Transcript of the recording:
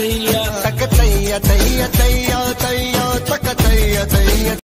तैया तक तैया तैया तैया तैया तक तैया तैया।